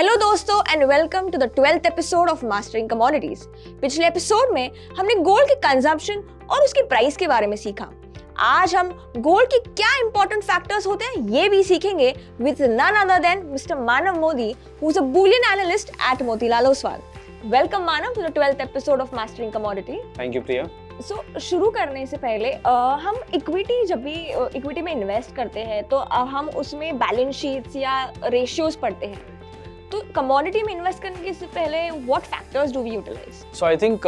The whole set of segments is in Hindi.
And welcome to the twelfth episode of mastering commodities पिछले एपिसोड में हमने गोल्ड के कंजम्पशन और उसकी प्राइस के बारे में सीखा। आज हम गोल्ड के क्या इंपॉर्टेंट फैक्टर्स होते हैं ये भी सीखेंगे with none other than mister Manav Modi who is a bullion analyst at Motilal Oswal welcome Manav to the twelfth episode of mastering commodity thank you Priya so so, शुरू करने से पहले आ, हम इक्विटी जब भी इक्विटी में इन्वेस्ट करते हैं तो आ, हम उसमें बैलेंस शीट्स या रेशियोज पढ़ते हैं। तो कमोडिटी में इन्वेस्ट करने से पहले what factors do we utilize so I think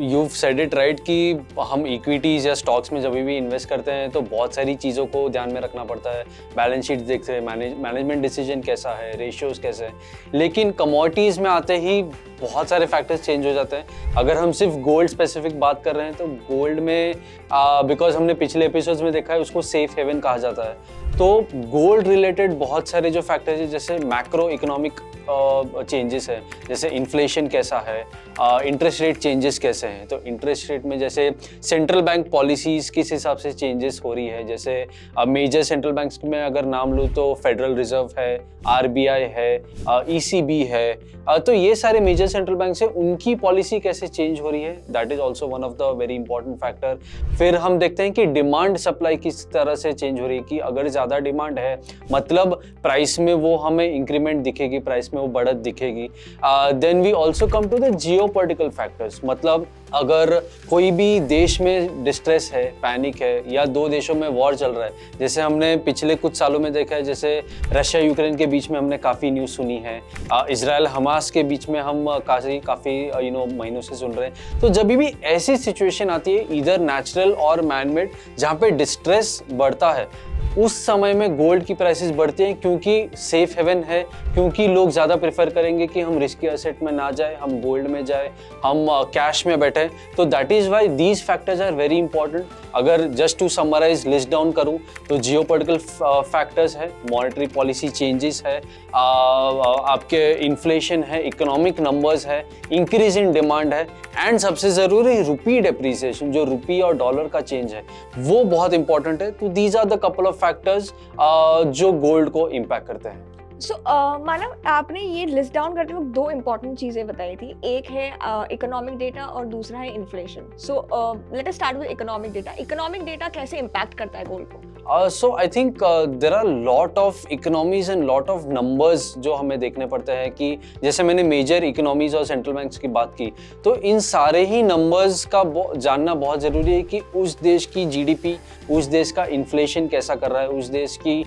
you said it right कि हम इक्विटीज या स्टॉक्स में जब भी इन्वेस्ट करते हैं तो बहुत सारी चीज़ों को ध्यान में रखना पड़ता है। बैलेंस शीट देखते हैं मैनेजमेंट डिसीज़न कैसा है रेशियोज कैसे हैं। लेकिन कमोडिटीज़ में आते ही बहुत सारे फैक्टर्स चेंज हो जाते हैं। अगर हम सिर्फ़ गोल्ड स्पेसिफिक बात कर रहे हैं तो गोल्ड में बिकॉज़ uh, हमने पिछले एपिसोड्स में देखा है उसको सेफ़ हेवन कहा जाता है। तो गोल्ड रिलेटेड बहुत सारे जो फैक्टर्स है जैसे मैक्रो इकोनॉमिक चेंजेस है। जैसे इन्फ्लेशन कैसा है? इंटरेस्ट रेट चेंजेस कैसे हैं? तो इंटरेस्ट रेट में जैसे सेंट्रल बैंक पॉलिसीज़ किस हिसाब से चेंजेस हो रही है? जैसे मेजर सेंट्रल बैंक्स में अगर नाम लूँ तो फेडरल रिज़र्व है आरबीआई है ई uh, है। तो ये सारे मेजर सेंट्रल बैंक है उनकी पॉलिसी कैसे चेंज हो रही है? That is also one of the very important factor फिर हम देखते हैं कि डिमांड सप्लाई किस तरह से चेंज हो रही है कि अगर ज़्यादा डिमांड है मतलब प्राइस में वो हमें इंक्रीमेंट दिखेगी प्राइस में वो बढ़त दिखेगी। Then we also come to the geopolitical factors मतलब अगर कोई भी देश में डिस्ट्रेस है पैनिक है, या दो देशों में वॉर चल रहा है, जैसे हमने पिछले कुछ सालों में देखा है, जैसे रशिया यूक्रेन के बीच में हमने काफ़ी न्यूज़ सुनी है। इसराइल हमास के बीच में हम काफ़ी काफ़ी यू नो महीनों से सुन रहे हैं। तो जब भी ऐसी सिचुएशन आती है इधर नेचुरल और मैनमेड जहाँ पे डिस्ट्रेस बढ़ता है उस समय में गोल्ड की प्राइसेस बढ़ती हैं क्योंकि सेफ़ हेवन है, क्योंकि लोग ज़्यादा प्रेफर करेंगे कि हम रिस्की एसेट में ना जाए, हम गोल्ड में जाए, हम कैश में बैठे। तो that is why these factors are very important अगर just to summarize list down करूँ तो जियो फैक्टर्स है मॉनिटरी पॉलिसी चेंजेस है आपके इन्फ्लेशन है इकोनॉमिक नंबर्स है इंक्रीज इन डिमांड है एंड सबसे ज़रूरी रुपी डेप्रीसिएशन जो रुपी और डॉलर का चेंज है, वो बहुत इंपॉर्टेंट है। तो these are the couple of factors जो गोल्ड को इम्पैक्ट करते हैं। सो so, uh, मानव आपने ये लिस्ट डाउन करते वक्त दो इंपॉर्टेंट चीज़ें बताई थी। एक है इकोनॉमिक uh, डेटा और दूसरा है inflation so let us start with economic data economic data कैसे इम्पैक्ट करता है गोल्ड को? So I think there are lot of economies and lot of numbers जो हमें देखने पड़ते हैं कि जैसे मैंने मेजर इकोनॉमीज और सेंट्रल बैंक्स की बात की तो इन सारे ही नंबर्स का जानना बहुत ज़रूरी है कि उस देश की जीडीपी उस देश का इन्फ्लेशन कैसा कर रहा है, उस देश की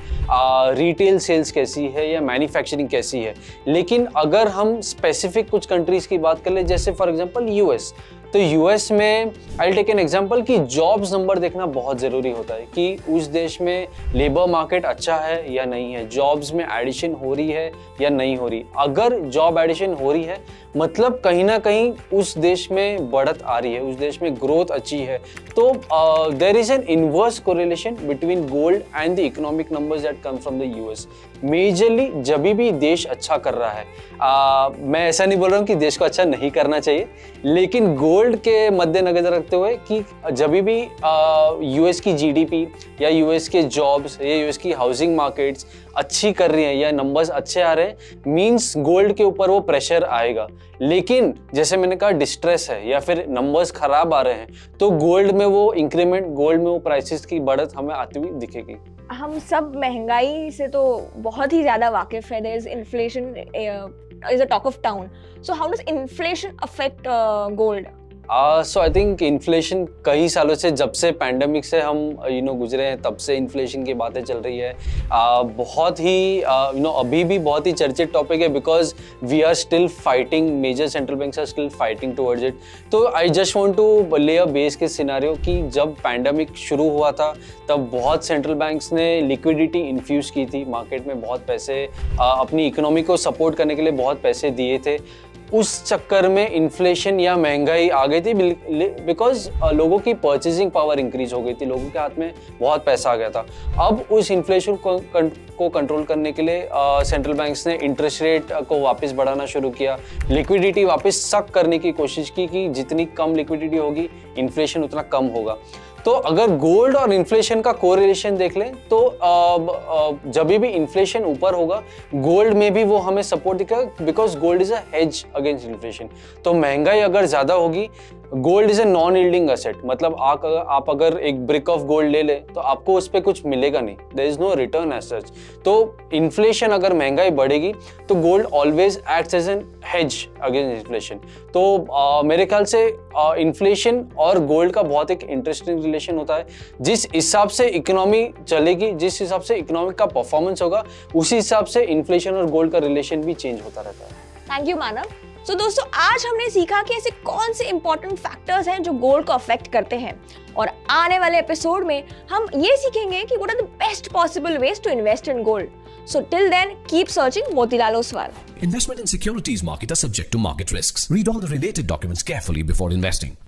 रिटेल सेल्स कैसी है या मैन्युफैक्चरिंग कैसी है। लेकिन अगर हम स्पेसिफिक कुछ कंट्रीज़ की बात कर ले, जैसे फॉर एग्जांपल यूएस तो यूएस में आई टेक एन एग्जांपल कि जॉब्स नंबर देखना बहुत ज़रूरी होता है कि उस देश में लेबर मार्केट अच्छा है या नहीं है जॉब्स में एडिशन हो रही है या नहीं हो रही। अगर जॉब एडिशन हो रही है मतलब कहीं ना कहीं उस देश में बढ़त आ रही है उस देश में ग्रोथ अच्छी है। तो there is an inverse correlation between gold and the economic numbers that come from the US majorly जब भी देश अच्छा कर रहा है uh, मैं ऐसा नहीं बोल रहा हूँ कि देश को अच्छा नहीं करना चाहिए लेकिन गोल्ड के मद्देनजर रखते हुए कि जब भी यूएस की जीडीपी या यूएस के जॉब्स या यूएस की हाउसिंग मार्केट्स अच्छी कर रही हैं या नंबर्स अच्छे आ रहे हैं मींस गोल्ड के ऊपर वो प्रेशर आएगा। लेकिन जैसे मैंने कहा डिस्ट्रेस है या फिर नंबर्स खराब आ रहे हैं तो गोल्ड में वो इंक्रीमेंट गोल्ड में वो प्राइसेस की बढ़त हमें आती हुई दिखेगी। हम सब महँगाई से तो बहुत ही ज़्यादा वाकिफ है। There is inflation is a talk of town so how does inflation affect gold so I think inflation कई सालों से जब से पैंडमिक से हम यू you नो know, गुजरे हैं तब से इन्फ्लेशन की बातें चल रही है। Uh, बहुत ही you uh, know you know, अभी भी बहुत ही चर्चित टॉपिक है because we are still fighting major central bank are still fighting towards it तो आई जस्ट वॉन्ट टू ले अ बेस के सिनारियो कि जब पैंडमिक शुरू हुआ था तब बहुत सेंट्रल बैंक्स ने लिक्विडिटी इन्फ्यूज की थी। मार्केट में बहुत पैसे uh, अपनी इकोनॉमी को सपोर्ट करने के लिए बहुत पैसे दिए थे। उस चक्कर में इन्फ्लेशन या महँगाई आ गई थी बिकॉज़ लोगों की परचेजिंग पावर इंक्रीज हो गई थी, लोगों के हाथ में बहुत पैसा आ गया था। अब उस इन्फ्लेशन को को कंट्रोल करने के लिए सेंट्रल बैंक्स ने इंटरेस्ट रेट को वापस बढ़ाना शुरू किया। लिक्विडिटी वापस सक करने की कोशिश की कि जितनी कम लिक्विडिटी होगी इन्फ्लेशन उतना कम होगा। तो अगर गोल्ड और इन्फ्लेशन का कोरिलेशन देख लें तो जब भी इन्फ्लेशन ऊपर होगा गोल्ड में भी वो हमें सपोर्ट दिखेगा because gold is a hedge against inflation तो महँगाई अगर ज़्यादा होगी gold is a non yielding asset मतलब आप अगर एक ब्रिक ऑफ़ गोल्ड ले ले तो आपको उस पर कुछ मिलेगा नहीं। There is no return as such तो इन्फ्लेशन अगर महँगाई बढ़ेगी तो gold always act as an hedge against inflation तो आ, मेरे ख्याल से इन्फ्लेशन और गोल्ड का बहुत एक इंटरेस्टिंग रिलेशन होता है। जिस हिसाब से इकोनॉमी चलेगी जिस हिसाब से इकोनॉमिक का परफॉर्मेंस होगा उसी हिसाब से इन्फ्लेशन और गोल्ड का रिलेशन भी चेंज होता रहता है। Thank you Manav so so, दोस्तों आज हमने सीखा कि ऐसे कौन से इंपॉर्टेंट फैक्टर्स हैं जो गोल्ड को अफेक्ट करते हैं और आने वाले एपिसोड में हम ये सीखेंगे कि what are the best possible ways to invest in gold so till then keep searching Motilal Oswal Investment in securities market are subject to market risks. Read all the related documents carefully before investing.